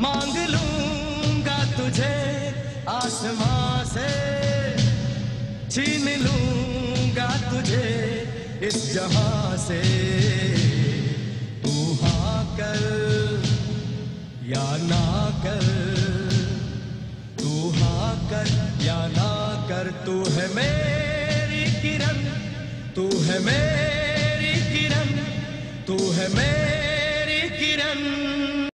मांग लूँगा तुझे आसमां से। छीन लूँगा तुझे इस जहाँ से। तू हाँ कर या ना कर। तू हाँ कर या ना कर। तू है मेरी किरण, तू है मेरी किरण, तू है मेरी किरण।